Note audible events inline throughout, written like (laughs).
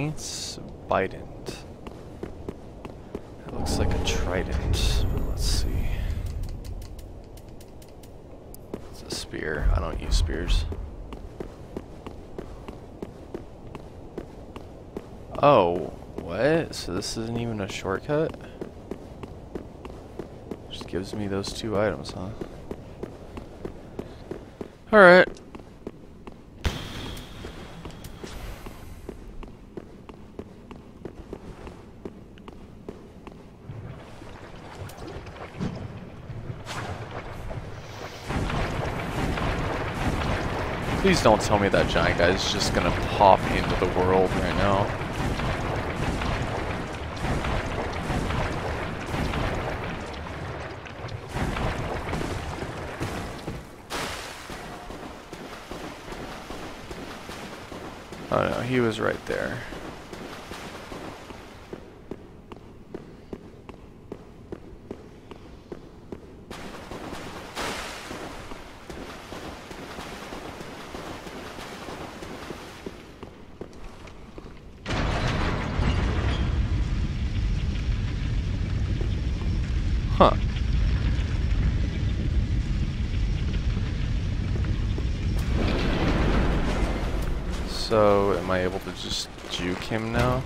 Saints Bident. That looks like a trident. Let's see. It's a spear. I don't use spears. Oh, what? So this isn't even a shortcut? Just gives me those two items, huh? Alright. Please don't tell me that giant guy is just gonna pop into the world right now. Oh no, he was right there. Huh. So, am I able to just juke him now?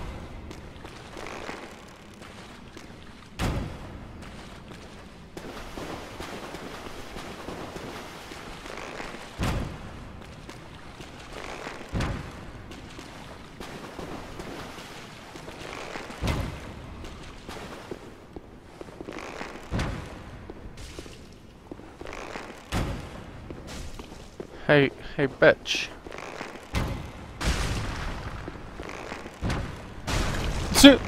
Hey, bitch. Sit.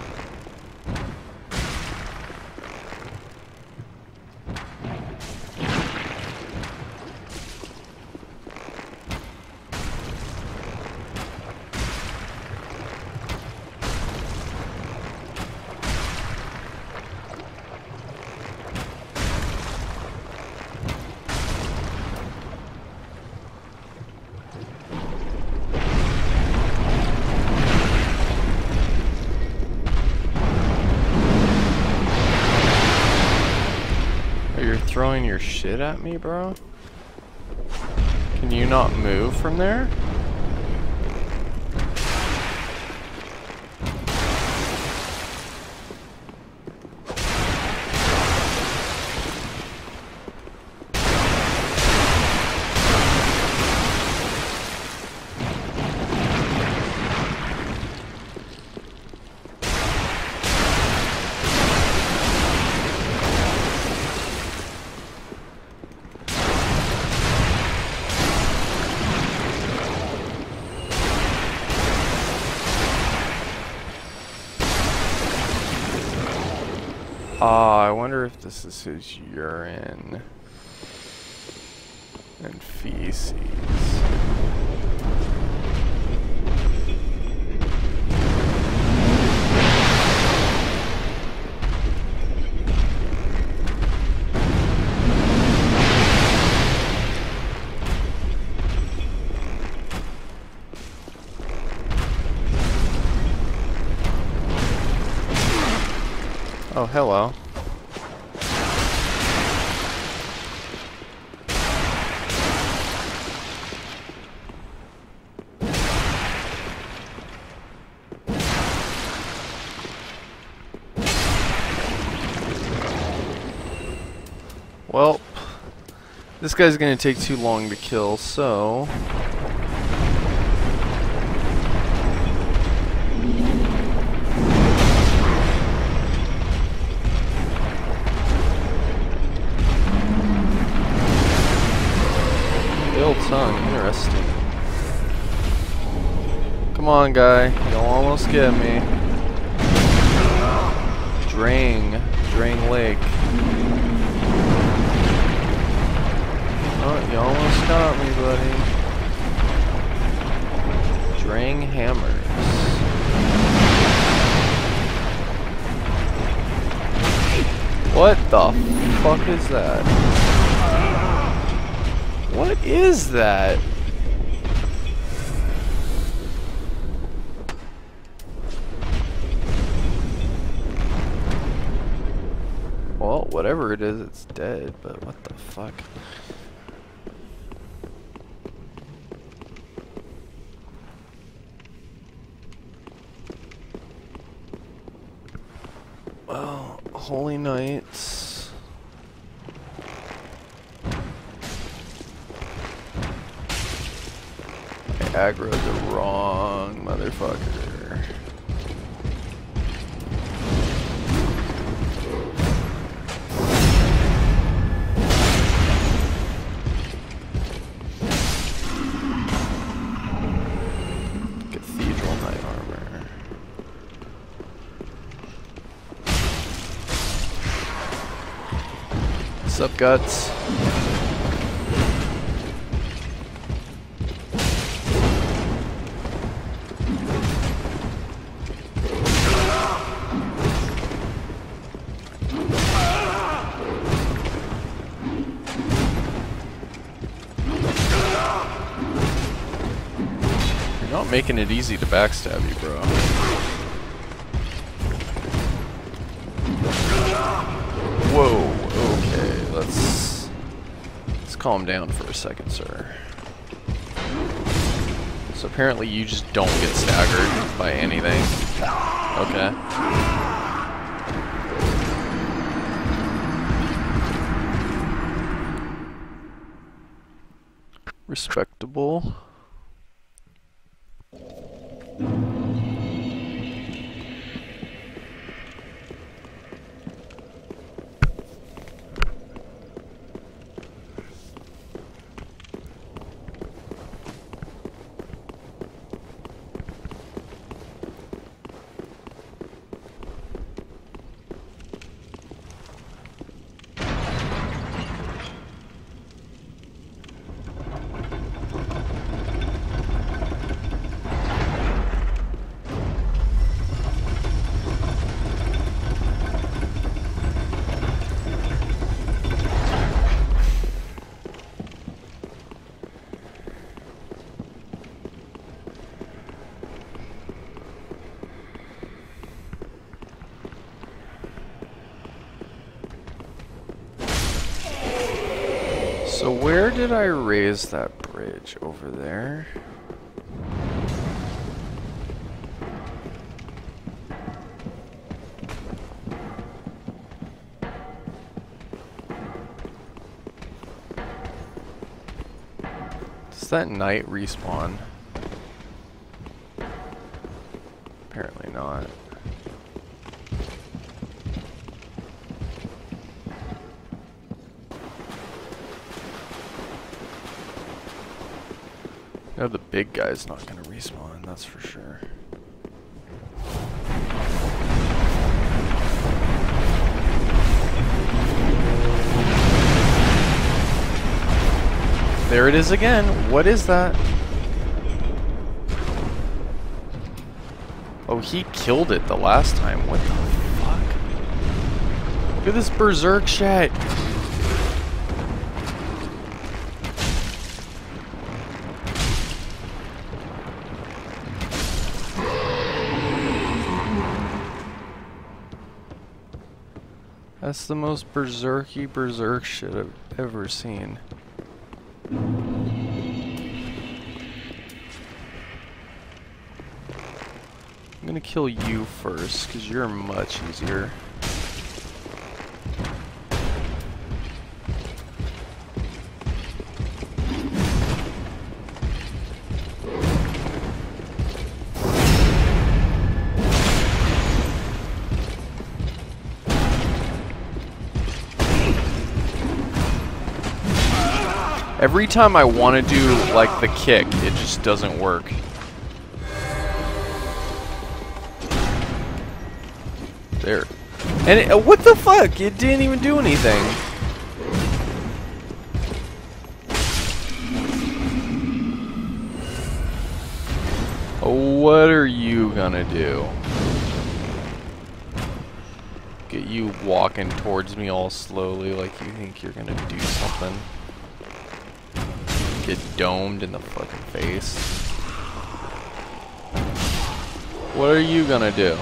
Oh, you're throwing your shit at me, bro? Can you not move from there? Ah, I wonder if this is his urine and feces. Guy's gonna take too long to kill, so... Tongue, interesting. Come on, guy. You'll almost get me. Drang. Drang Lake. You almost got me, buddy. Drang hammers. What the fuck is that? What is that? Well, whatever it is, it's dead, but what the fuck? Holy Knights. I aggroed the wrong motherfucker. Guts? You're not making it easy to backstab you, bro. Down for a second, sir. So apparently you just don't get staggered by anything. Okay. So where did I raise that bridge? Over there? Does that knight respawn? Apparently not. No, the big guy's not gonna respawn, that's for sure. There it is again. What is that? Oh, he killed it the last time. What the fuck? Look at this berserk shit. That's the most berserky berserk shit I've ever seen. I'm gonna kill you first, because you're much easier. Every time I want to do, like, the kick, it just doesn't work. There. And it, what the fuck? It didn't even do anything. What are you gonna do? Get you walking towards me all slowly like you think you're gonna do something. Get domed in the fucking face. What are you gonna do?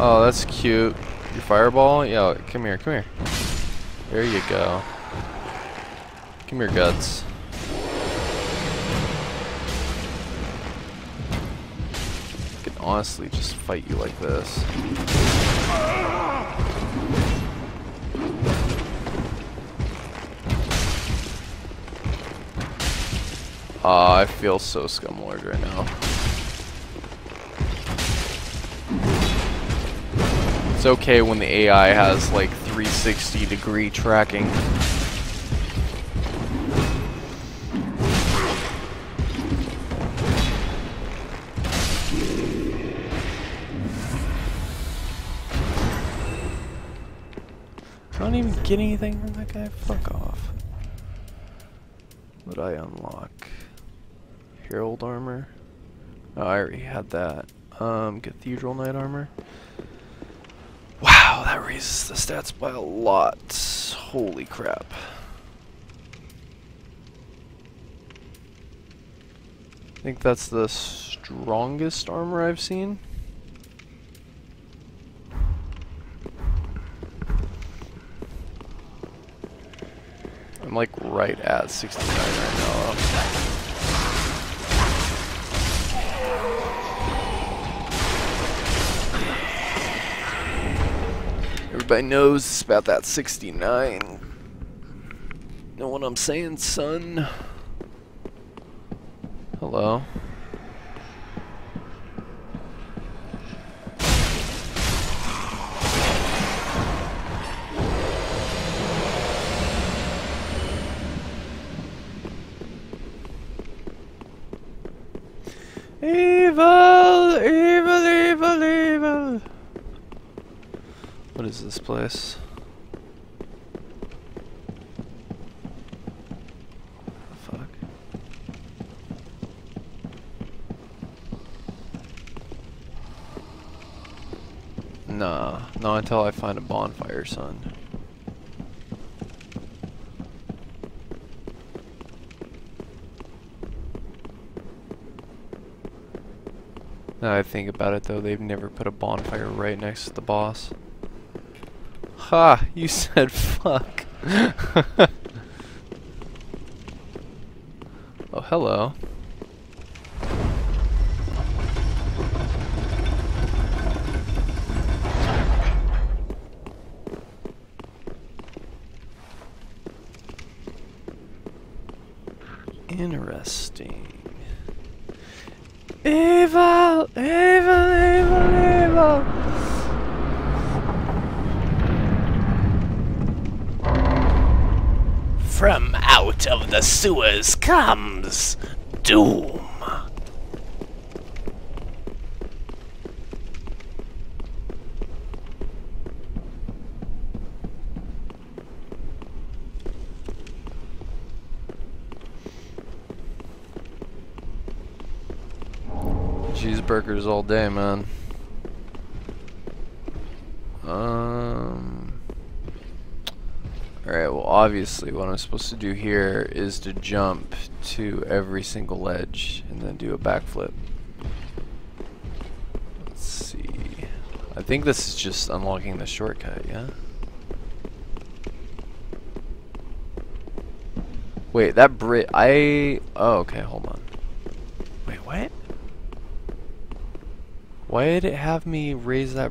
Oh, that's cute. Your fireball? Yo, come here, come here. There you go. Come here, guts. I could honestly just fight you like this. Ah, I feel so scumlord right now. It's okay when the AI has like 360 degree tracking. I don't even get anything from that guy. Fuck off. What I unlock? Herald armor. Oh, I already had that. Um, Cathedral Knight armor. Wow, that raises the stats by a lot. Holy crap. I think that's the strongest armor I've seen. I'm like right at 69 right now. Everybody knows about that 69. Know what I'm saying, son? Hello. Evil, What is this place? Nah, not until I find a bonfire, son. Now I think about it though, they've never put a bonfire right next to the boss. Ha! You said fuck. (laughs) oh, hello. Interesting. Evil! Evil! Evil! Evil! From out of the sewers comes doom. Cheeseburgers all day, man. Um. Alright, well, obviously, what I'm supposed to do here is to jump to every single ledge and then do a backflip. Let's see. I think this is just unlocking the shortcut, yeah? Wait, that Brit. I. Oh, okay, hold on. Wait, what? Why did it have me raise that?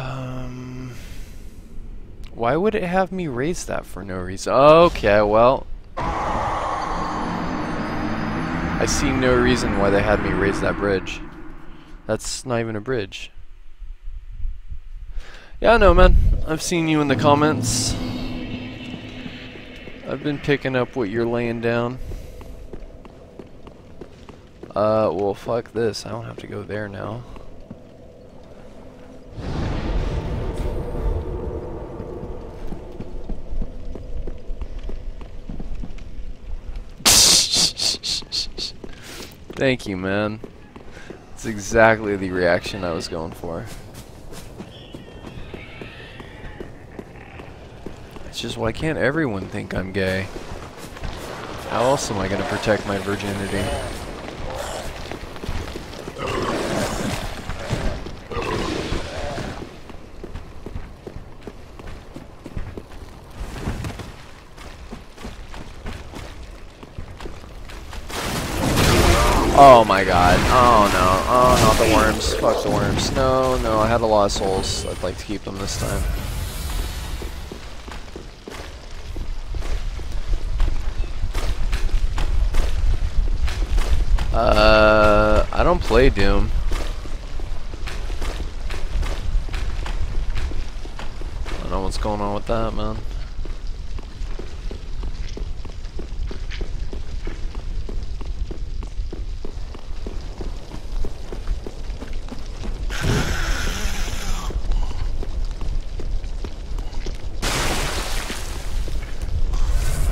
um, why would it have me raise that for no reason? Okay, well. I see no reason why they had me raise that bridge. That's not even a bridge. Yeah, I know, man. I've seen you in the comments. I've been picking up what you're laying down. Uh, well, fuck this. I don't have to go there now. Thank you, man. That's exactly the reaction I was going for. It's just, why can't everyone think I'm gay? How else am I going to protect my virginity? Oh my god. Oh no. Oh, not the worms. Fuck the worms. No, no, I had a lot of souls. I'd like to keep them this time. Uh, I don't play Doom. I don't know what's going on with that, man.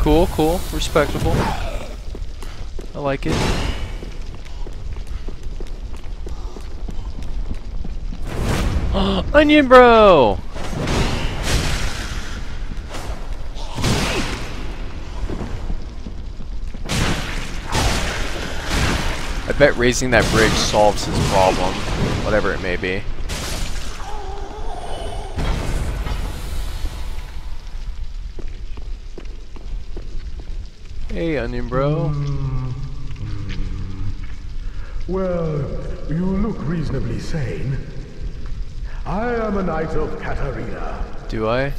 Cool, cool, respectable. I like it. (gasps) Onion Bro! I bet raising that bridge solves his problem, whatever it may be. Hey, Onion Bro. Well, you look reasonably sane. I am a knight of Catarina. Do I?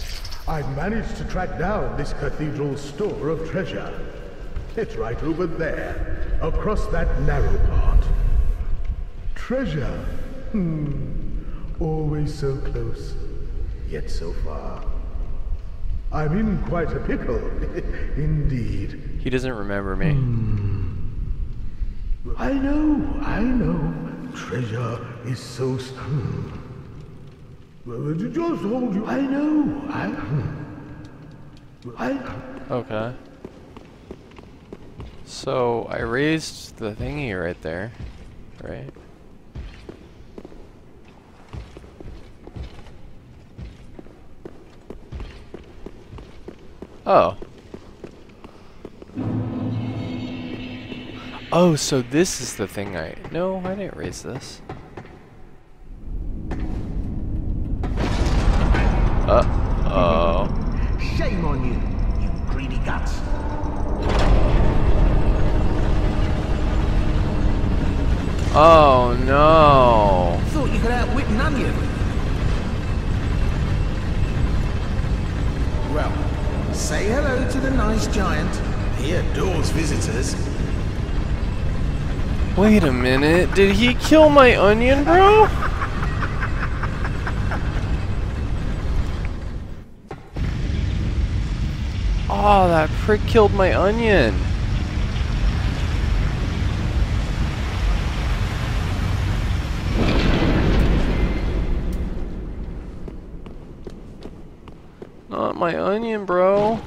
I've managed to track down this cathedral's store of treasure. It's right over there, across that narrow part. Treasure. Hmm. Always so close, yet so far. I'm in quite a pickle, (laughs) indeed. He doesn't remember me. I know, I know. Treasure is so. Hmm. Just hold you. I know. I. hmm. I. Okay. So, I raised the thingy right there, right? Oh. Oh, so this is the thing I... No, I didn't raise this. Uh-oh. Shame on you, you greedy guts. Oh, no. Thought you could outwit an onion. Well, say hello to the nice giant. He adores visitors. Wait a minute. Did he kill my onion, bro? Oh, that prick killed my onion. Not my onion, bro.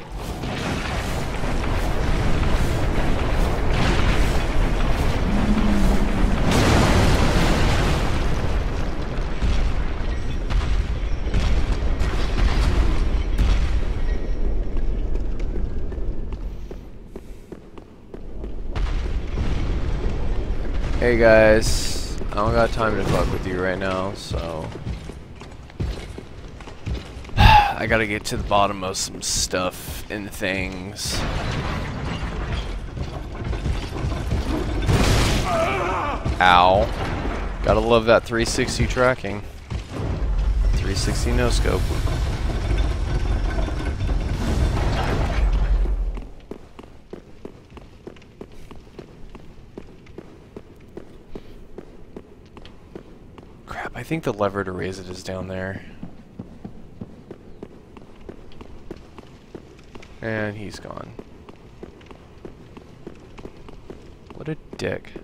Guys, I don't got time to fuck with you right now, so (sighs) I gotta get to the bottom of some stuff and things. Ow. Gotta love that 360 tracking. 360 no scope. Think the lever to raise it is down there. And he's gone. What a dick.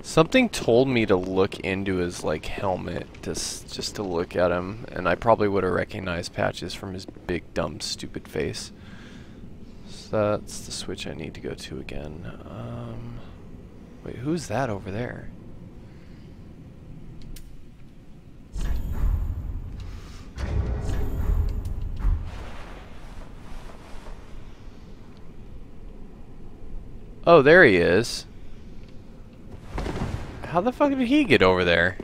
Something told me to look into his like helmet just just to look at him and I probably would have recognized patches from his big dumb stupid face. So that's the switch I need to go to again. Um Wait, who's that over there? Oh, there he is. How the fuck did he get over there?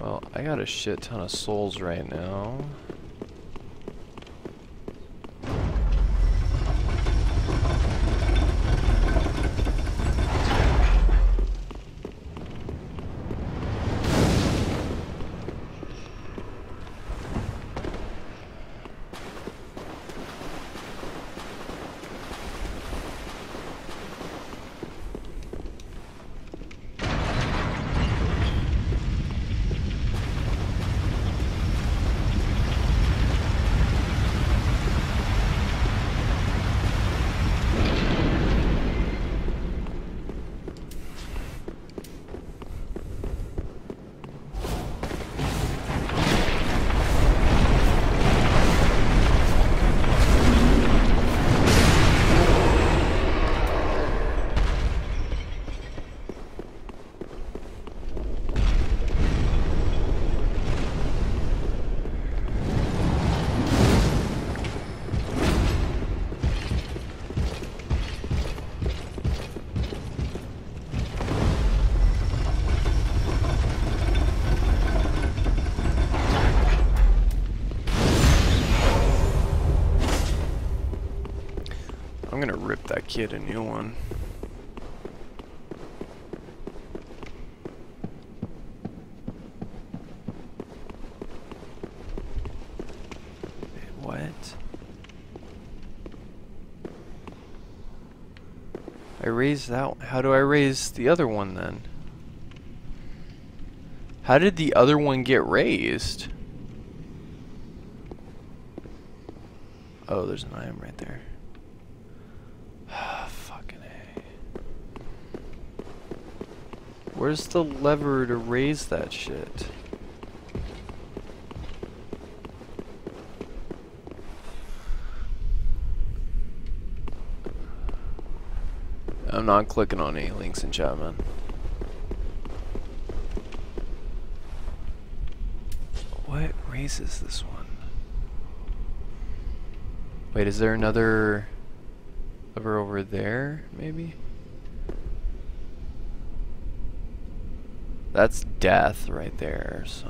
Well, I got a shit ton of souls right now. Kid a new one. What? I raised that one. How do I raise the other one then? How did the other one get raised? Oh, there's an item right there. Fucking A. Where's the lever to raise that shit? I'm not clicking on any links in chat, man. What raises this one? Wait, is there another lever over there, maybe? That's death right there, so...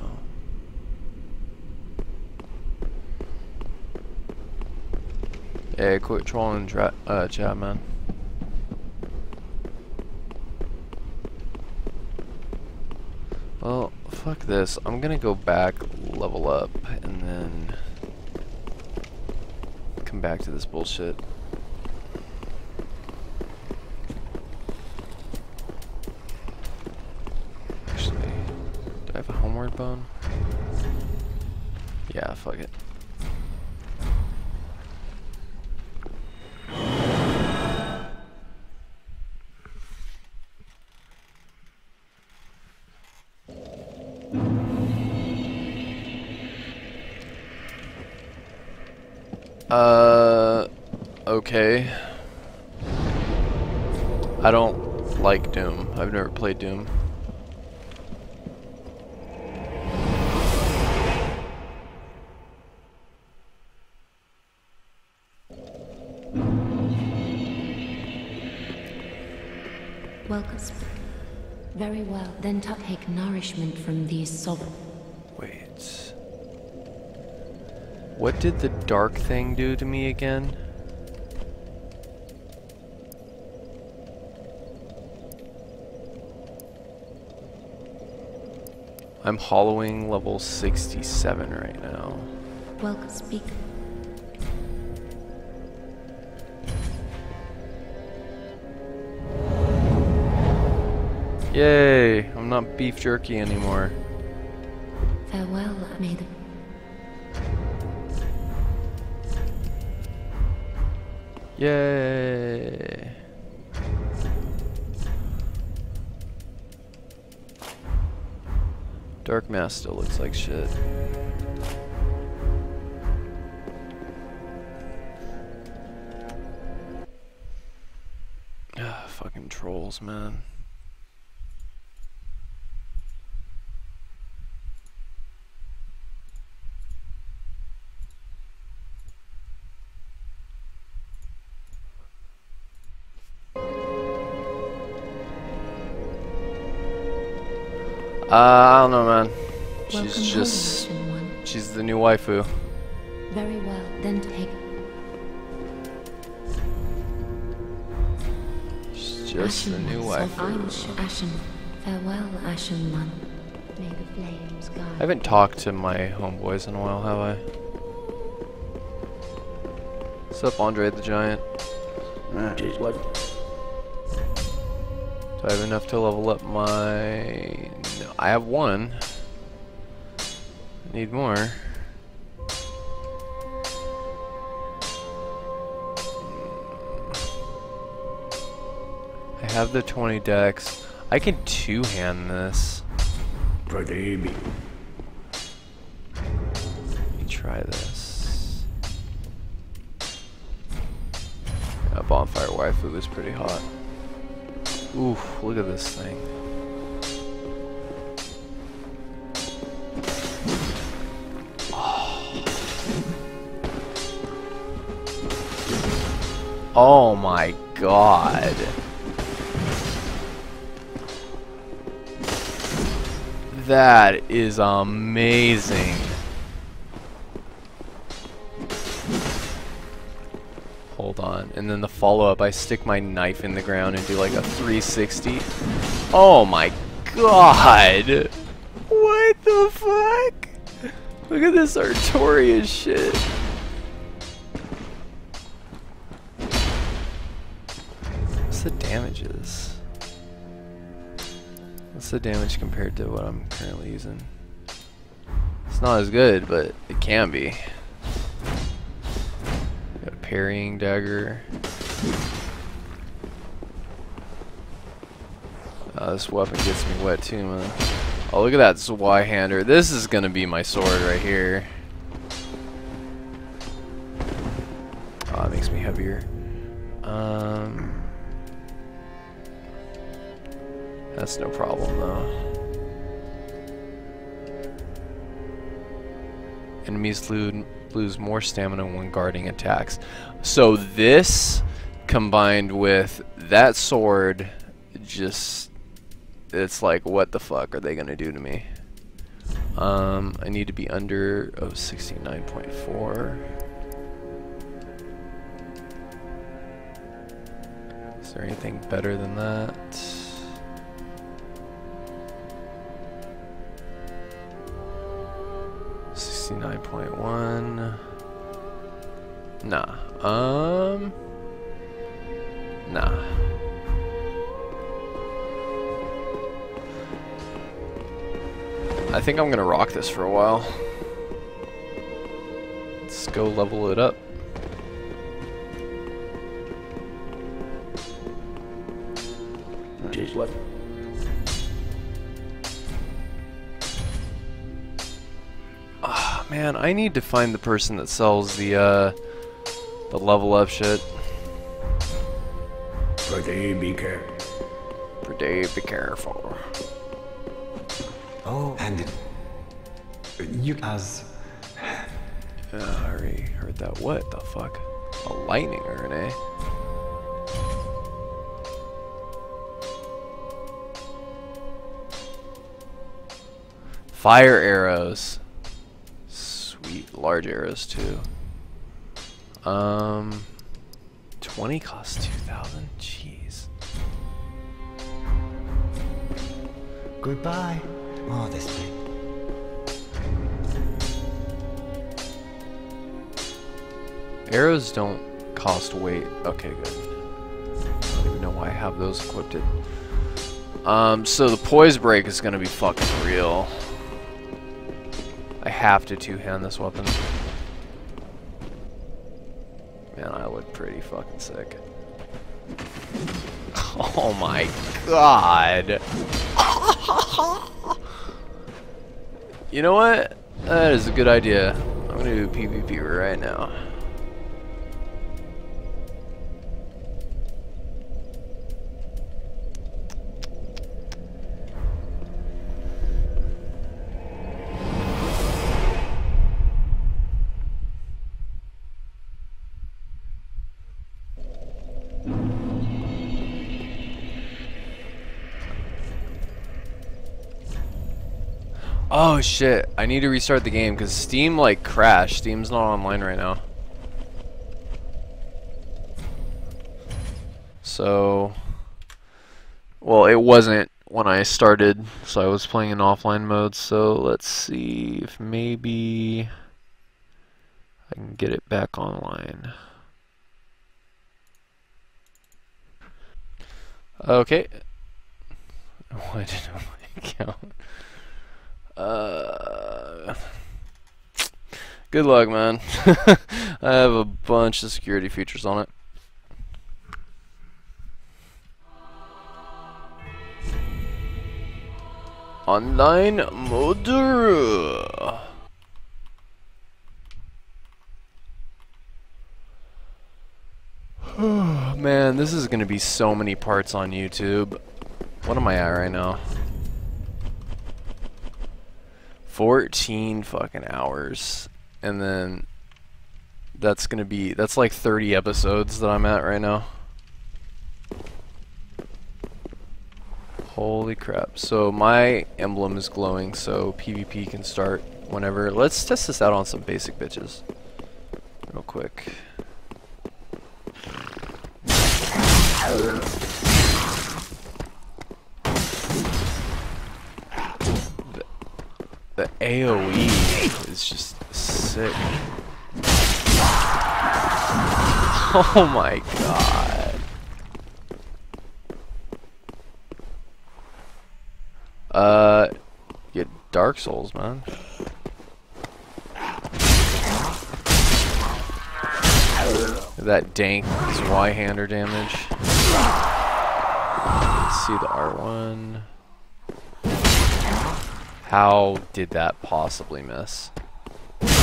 Hey, quit trolling uh, chat, man. Well, fuck this. I'm gonna go back, level up, and then come back to this bullshit. Yeah, fuck it. Uh, okay. I don't like Doom. I've never played Doom. Well. Then take nourishment from these sovereign. Wait. What did the dark thing do to me again? I'm hollowing level 67 right now. Welcome. Speak. Yay! I'm not beef jerky anymore. Farewell. The Yay! Dark Mass still looks like shit. Ah, fucking trolls, man. Uh, I don't know, man. She's home, just Ashen One. she's the new waifu. Very well, then take She's just the new One. waifu. I'm Ashen. Farewell, Ashen One. May the flames guide. I haven't talked to my homeboys in a while, have I? What's up, Andre the Giant? What? Do I have enough to level up my... No, I have one. Need more. I have the 20 dex. I can two-hand this. Let me try this. A bonfire waifu is pretty hot. Oof, look at this thing. Oh, oh my god. That is amazing. And then the follow-up, I stick my knife in the ground and do like a 360. Oh my god! What the fuck? Look at this Artorias shit. What's the damages? What's the damage compared to what I'm currently using? It's not as good, but it can be. Parrying dagger. Uh, this weapon gets me wet too, man. Oh, look at that Zweihander. This is gonna be my sword right here. Oh, it makes me heavier. Um, that's no problem though. Enemies lose, lose more stamina when guarding attacks. So this combined with that sword just it's like what the fuck are they gonna do to me? Um I need to be under oh 69.4. Is there anything better than that? Sixty-nine point one. Nah. Um. Nah. I think I'm gonna rock this for a while. Let's go level it up. What? Man, I need to find the person that sells the uh, the level up shit. Baby care. For Dave, be careful. Oh, and it, you as Uh, I already heard that. What the fuck? A lightning urn, eh? Fire arrows. Large arrows, too. Um... 20 costs 2,000? Jeez. goodbye. Oh, this thing. Arrows don't cost weight. Okay, good. I don't even know why I have those equipped. Um, so the poise break is gonna be fucking real. I have to two-hand this weapon. Man, I look pretty fucking sick. (laughs) Oh my god. (laughs) you know what? That is a good idea. I'm gonna do PvP right now. Oh shit, I need to restart the game because Steam like crashed. Steam's not online right now. So, well, it wasn't when I started, so I was playing in offline mode. So let's see if maybe I can get it back online. Okay. (laughs) Why did my account? (laughs) Uh, good luck, man. (laughs) I have a bunch of security features on it. Online mode. (sighs) Man, this is gonna be so many parts on YouTube. What am I at right now? 14 fucking hours. And then that's gonna be, that's like 30 episodes that I'm at right now. Holy crap. So my emblem is glowing, so PvP can start whenever. Let's test this out on some basic bitches. Real quick. The AoE is just sick. (laughs) Oh my god. Uh, get Dark Souls, man. That dank Y-hander damage. Let's see the R1. How did that possibly miss? It's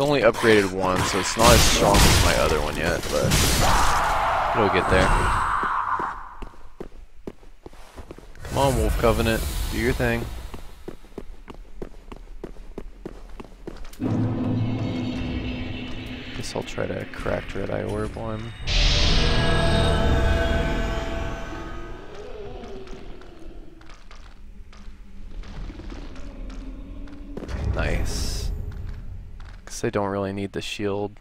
only upgraded once, so it's not as strong as my other one yet, but it'll get there. Come on, Wolf Covenant, do your thing. Guess I'll try to crack Red Eye Orb one. Guess I don't really need the shield.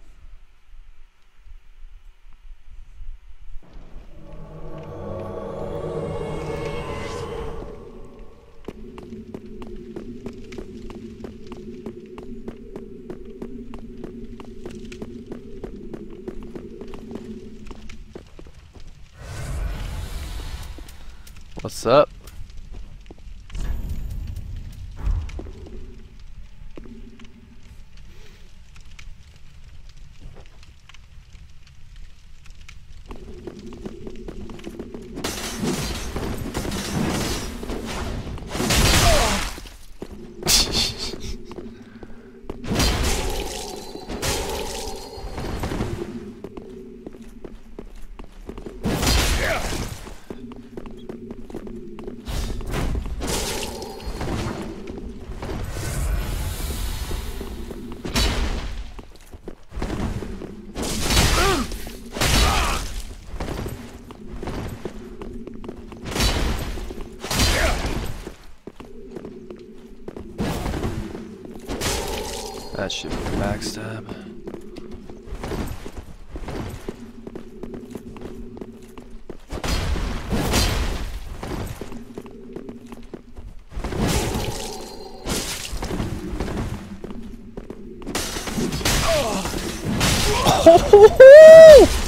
(laughs)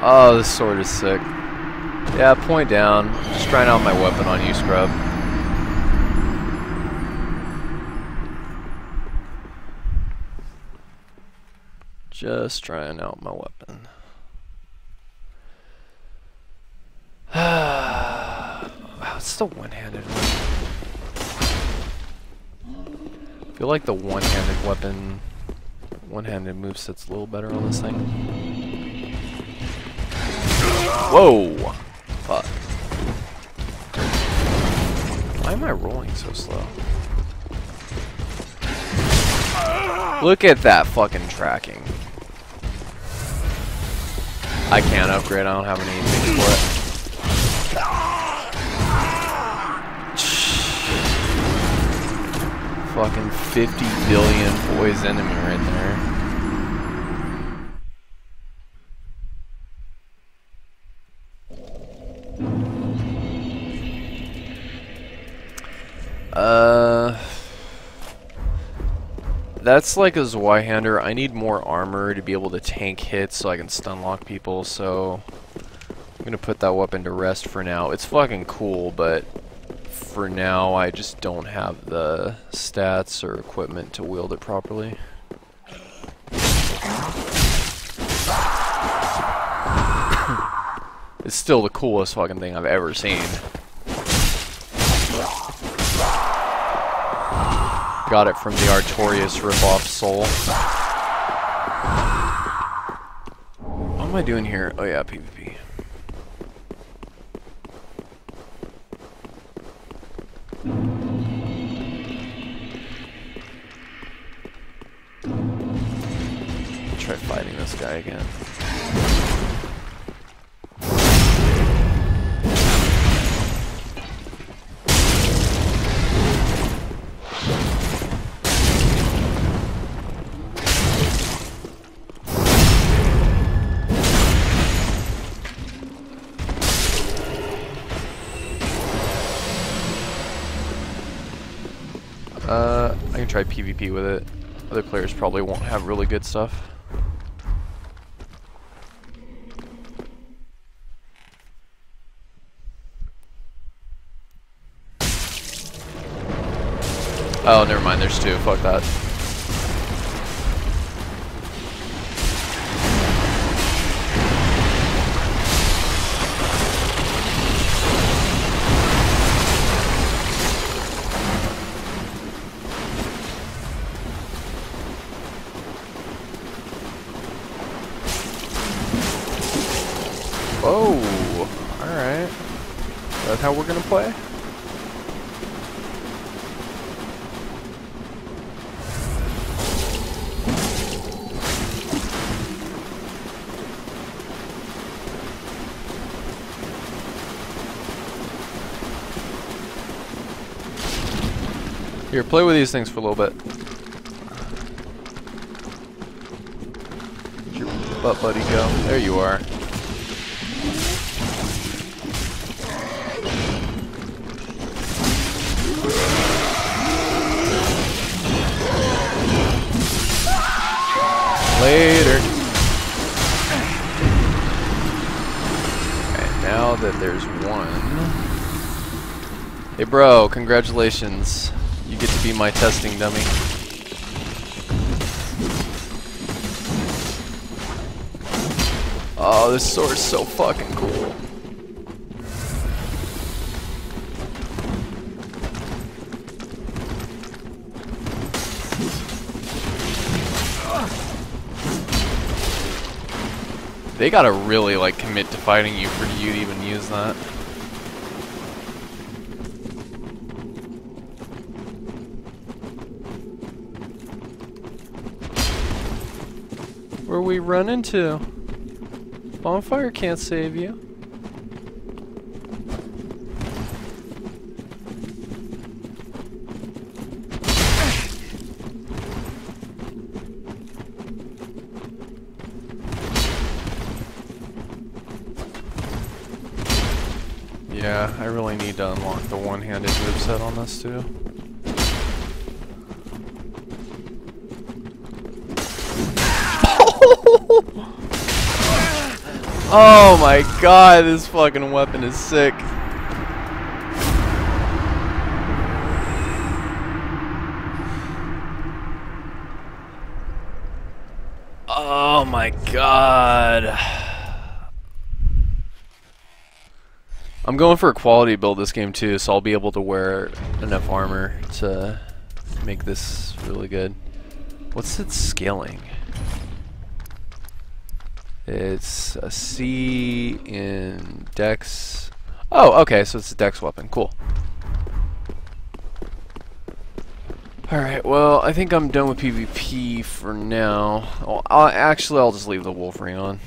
Oh, this sword is sick. Yeah, point down. Just trying out my weapon on you, scrub. Just trying out my weapon. (sighs) wow, it's the one-handed feel like the one-handed weapon, one-handed moveset's a little better on this thing. Whoa! Fuck. Why am I rolling so slow? Look at that fucking tracking. I can't upgrade. I don't have anything for it. Fucking 50 billion poison enemy right there. Uh, that's like a Zweihander. I need more armor to be able to tank hits so I can stun lock people. So I'm gonna put that weapon to rest for now. It's fucking cool, but for now I just don't have the stats or equipment to wield it properly. (coughs) it's still the coolest fucking thing I've ever seen. Got it from the Artorias ripoff soul. What am I doing here? Oh yeah, PvP. Try fighting this guy again. Uh, I can try PvP with it. Other players probably won't have really good stuff. Oh, never mind. There's two. Fuck that. Play with these things for a little bit. Where'd your butt buddy go? There you are. Later. Alright, now that there's one. Hey bro, congratulations. To be my testing dummy. Oh, this sword's so fucking cool. They gotta really like commit to fighting you for you to even use that. We run into? Bonfire can't save you. Yeah, I really need to unlock the one-handed moveset on this too. Oh my god, this fucking weapon is sick. Oh my god. I'm going for a quality build this game too, so I'll be able to wear enough armor to make this really good. What's its scaling? It's a C in Dex. Oh, okay, so it's a Dex weapon. Cool. Alright, well, I think I'm done with PvP for now. I'll, actually, I'll just leave the Wolverine on.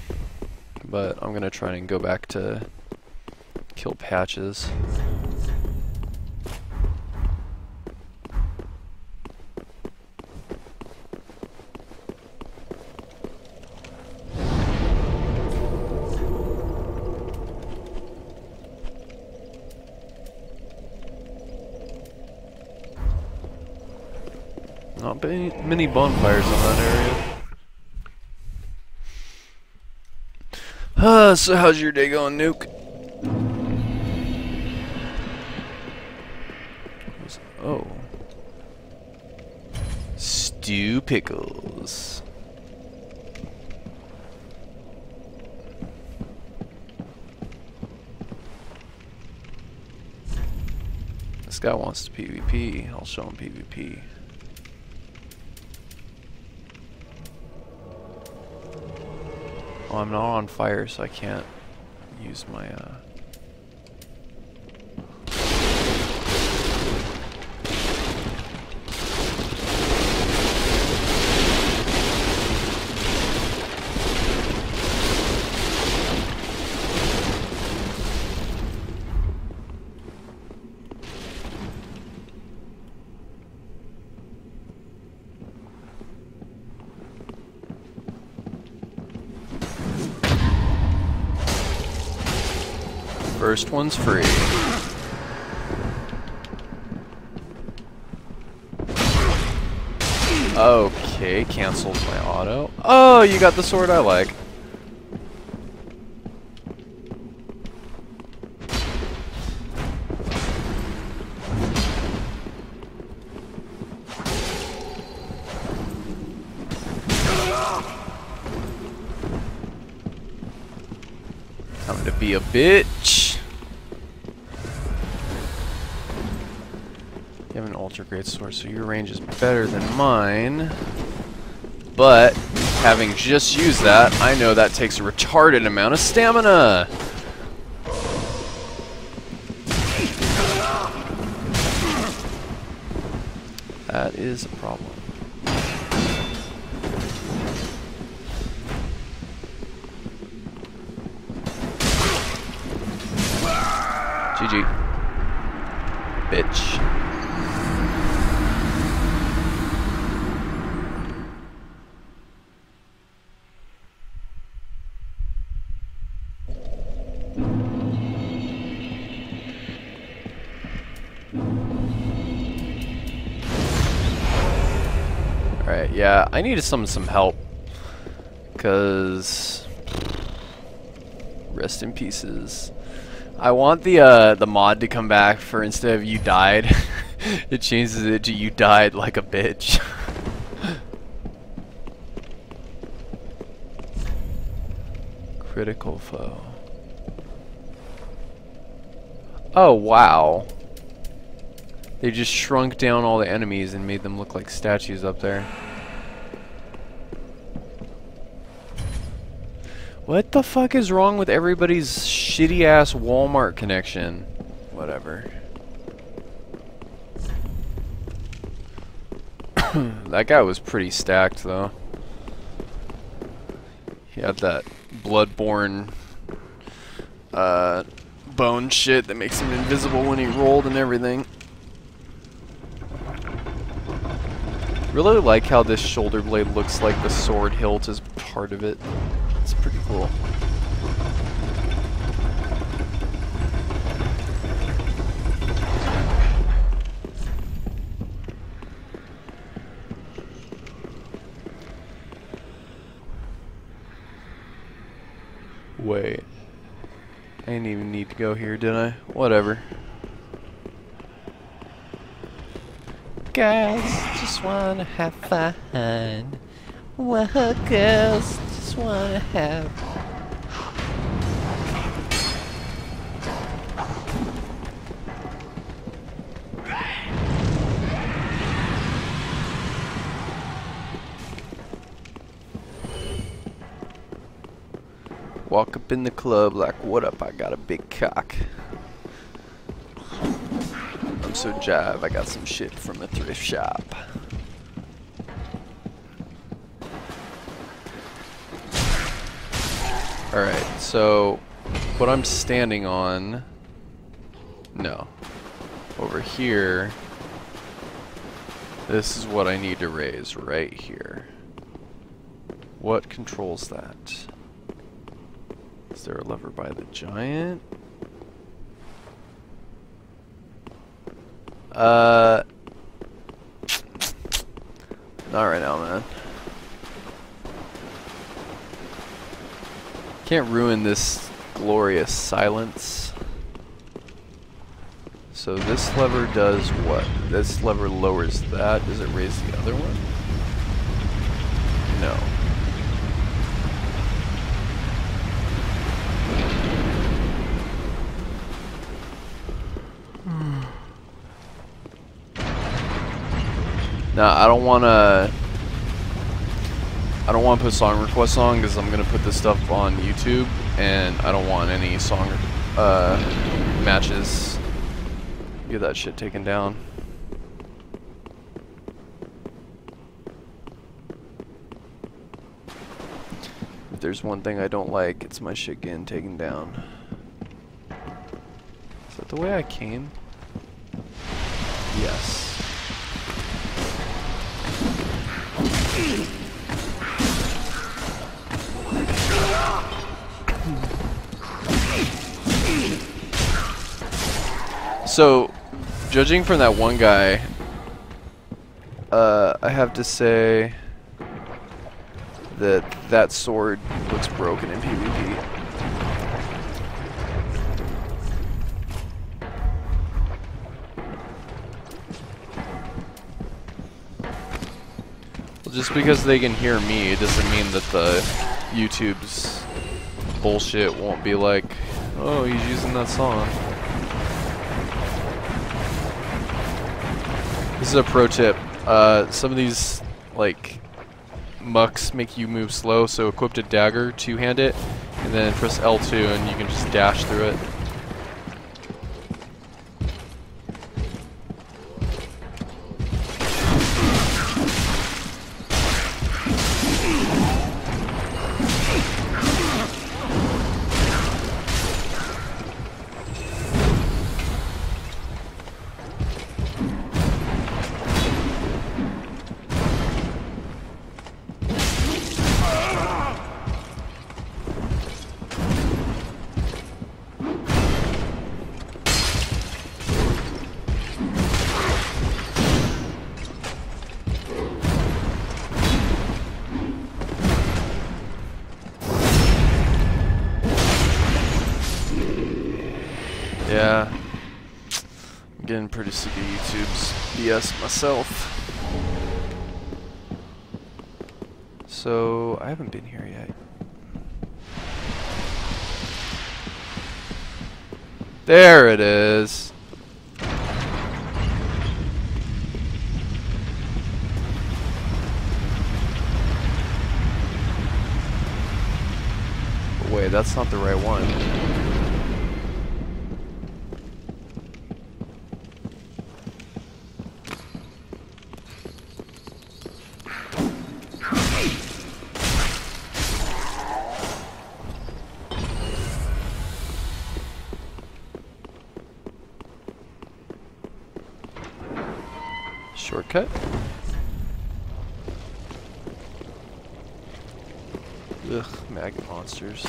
but I'm gonna try and go back to kill Patches. Not many, bonfires in that area. Uh, so how's your day going, Nuke? Oh. Stew pickles. This guy wants to PvP. I'll show him PvP. I'm not on fire, so I can't use my, uh... First one's free. Okay, canceled my auto. Oh, you got the sword I like. Time to be a bitch. Have an ultra great sword, so your range is better than mine. But, having just used that, I know that takes a retarded amount of stamina. That is a problem. Alright, yeah, I needed some some help. Cause rest in pieces. I want the uh, the mod to come back for instead of you died, (laughs) it changes it to you died like a bitch. (laughs) Critical foe. Oh wow. They just shrunk down all the enemies and made them look like statues up there. What the fuck is wrong with everybody's shitty ass Walmart connection? Whatever. (coughs) that guy was pretty stacked though. He had that bloodborne uh, bone shit that makes him invisible when he rolled and everything. Really like how this shoulder blade looks like the sword hilt is part of it. Cool. Wait. I didn't even need to go here, did I? Whatever. Guys, just wanna have fun. Well, girls just wanna have. Walk up in the club like, what up, I got a big cock. I'm so jive, I got some shit from a thrift shop. Alright, so what I'm standing on. No. Over here. This is what I need to raise right here. What controls that? Is there a lever by the giant? Uh. Not right now, man. Can't ruin this glorious silence. So this lever does what? This lever lowers that. Does it raise the other one? No. Hmm. Now I don't want to. I don't want to put song requests on because I'm gonna put this stuff on YouTube, and I don't want any song uh, matches. Get that shit taken down. If there's one thing I don't like, it's my shit getting taken down. Is that the way I came? Yes. So, judging from that one guy, uh, I have to say that that sword looks broken in PvP. Just because they can hear me, it doesn't mean that the YouTube's bullshit won't be like, oh, he's using that song. This is a pro tip. Uh, some of these, like, mucks make you move slow, so equip a dagger, two-hand it, and then press L2 and you can just dash through it. BS myself. So, I haven't been here yet. There it is. Wait, that's not the right one. Shortcut? Ugh, maggot monsters.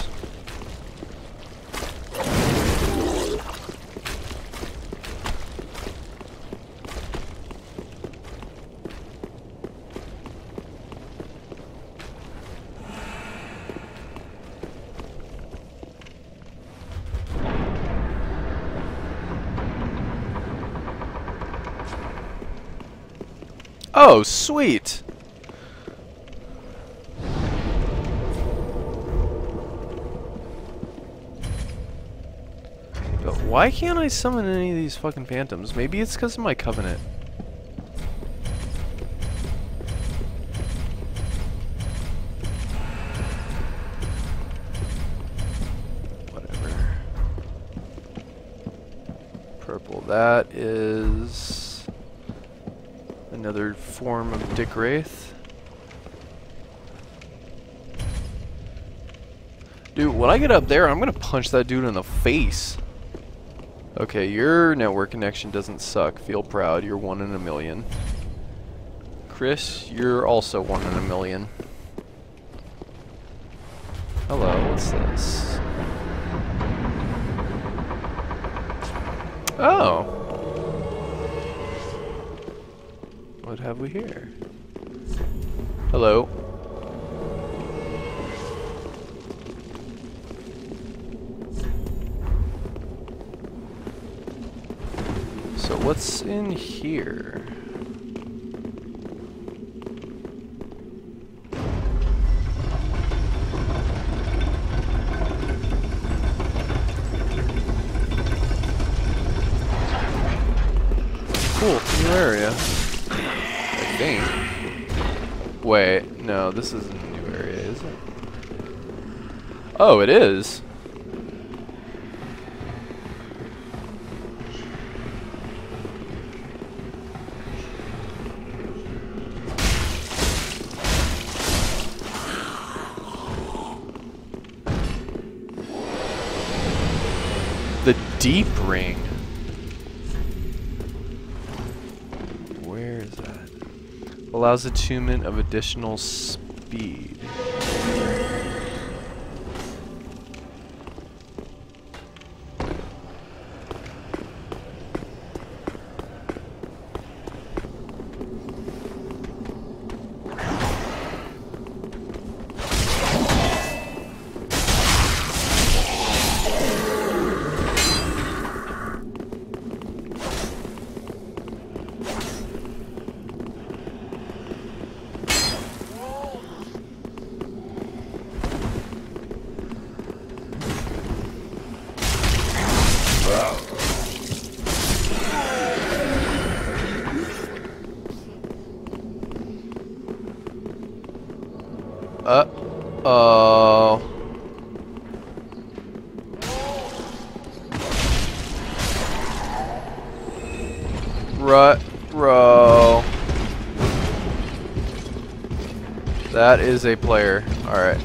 Oh, sweet! But why can't I summon any of these fucking phantoms? Maybe it's because of my covenant. Wraith. Dude, when I get up there, I'm gonna punch that dude in the face. Okay, your network connection doesn't suck. Feel proud. You're one in a million. Chris, you're also one in a million. Hello, what's this? Oh. What have we here? Hello. So what's in here? Cool, new area. I think. Wait, no, this isn't a new area, is it? Oh, it is. Deep ring. Where is that? Allows attunement of additional speed. That is a player. Alright.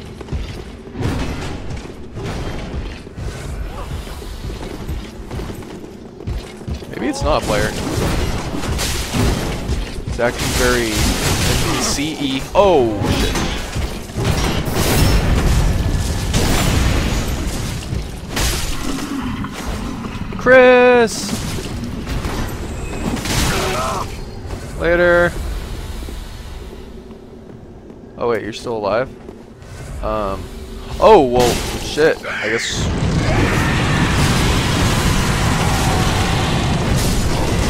Maybe it's not a player. It's actually very NPC-y. Oh, shit. Chris! Later. Oh wait, you're still alive? Um. Oh, well, shit. I guess.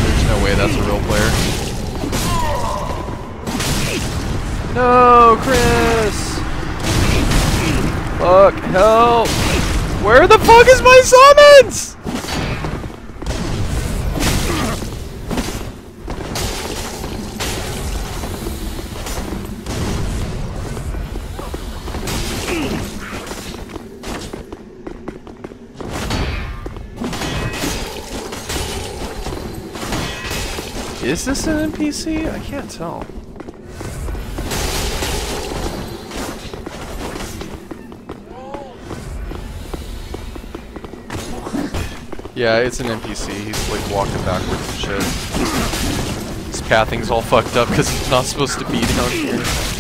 There's no way that's a real player. No, Chris! Fuck, help! Where the fuck is my summons? This an NPC? I can't tell. Yeah, it's an NPC. He's like walking backwards and shit. His pathing's all fucked up because he's not supposed to be down here.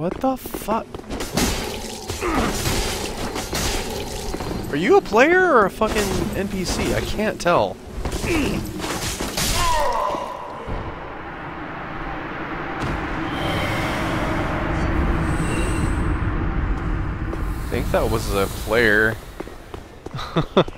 What the fuck? Are you a player or a fucking NPC? I can't tell. I think that was a player. (laughs)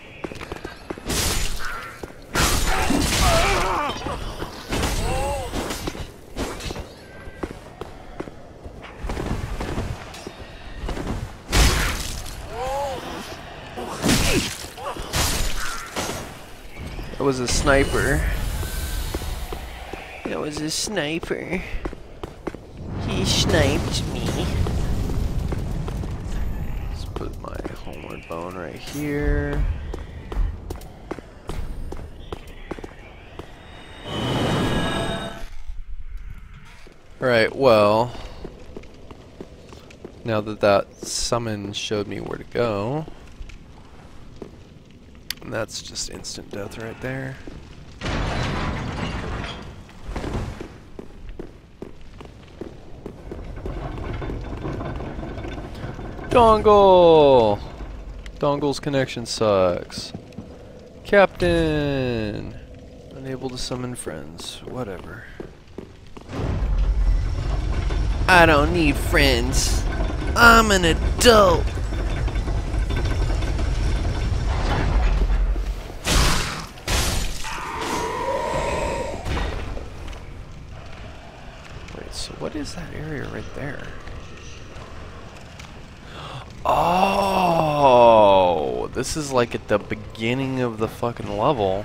sniper. That was a sniper. He sniped me. Let's put my homeward bone right here. Alright, well, now that that summon showed me where to go, and that's just instant death right there. Dongle! Dongle's connection sucks. Captain! Unable to summon friends. Whatever. I don't need friends. I'm an adult. Wait, so what is that area right there? Oh, this is like at the beginning of the fucking level.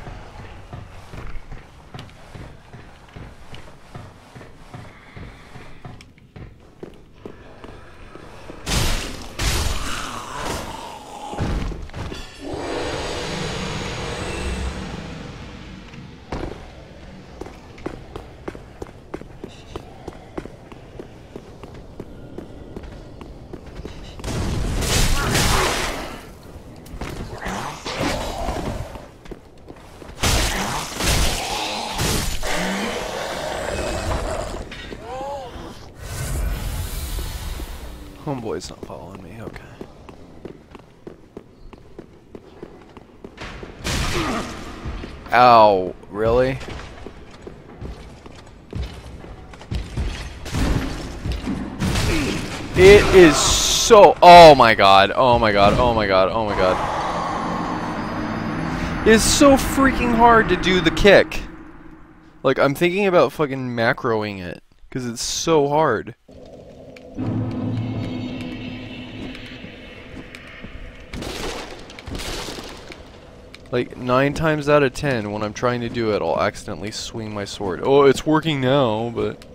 So. Oh my god. Oh my god. Oh my god. Oh my god. It's so freaking hard to do the kick. Like, I'm thinking about fucking macroing it. Because it's so hard. Like, nine times out of ten, when I'm trying to do it, I'll accidentally swing my sword. Oh, it's working now, but...